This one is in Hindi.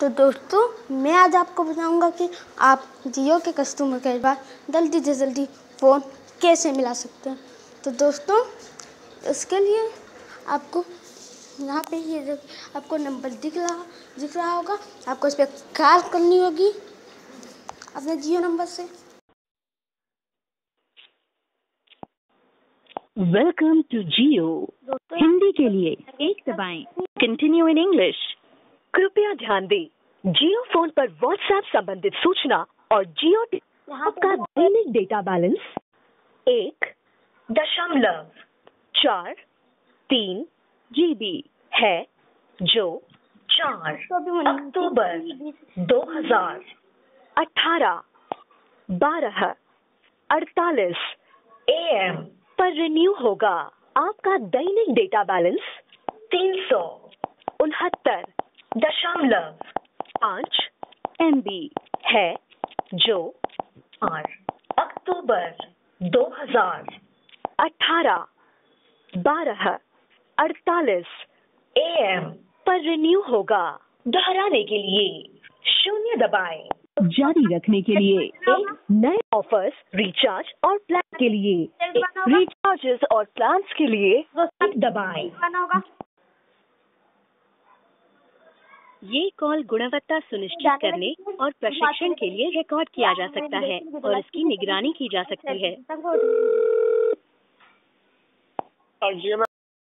तो दोस्तों मैं आज आपको बताऊँगा कि आप जियो के कस्टमर केयर बाद जल्दी से जल्दी फ़ोन कैसे मिला सकते हैं। तो दोस्तों इसके लिए आपको यहाँ पे ये आपको नंबर दिख रहा दिख रहा होगा आपको इस पर कॉल करनी होगी अपने जियो नंबर से। वेलकम टू जियो हिंदी के लिए एक दबाएँ। कंटिन्यू इन इंग्लिश कृपया ध्यान दें। जियो फ़ोन पर व्हाट्सएप संबंधित सूचना और जियो आपका दैनिक डेटा बैलेंस एक दशमलव चार तीन जीबी है जो चार अक्टूबर दो हज़ार अठारह बारह अड़तालीस एम पर रिन्यू होगा। आपका दैनिक डेटा बैलेंस तीन सौ उनहत्तर। दशमलव पाँच एमबी है, जो आठ अक्टूबर दो हज़ार अठारह, बारह अड़तालीस ए एम पर रिन्यू होगा। दोहराने के लिए शून्य दबाएँ। जारी रखने के लिए एक नए ऑफर्स रिचार्ज और प्लान के लिए। रिचार्जेस और प्लान्स के लिए दबाएँ। ये कॉल गुणवत्ता सुनिश्चित करने और प्रशिक्षण के लिए रिकॉर्ड किया जा सकता है और इसकी निगरानी की जा सकती है।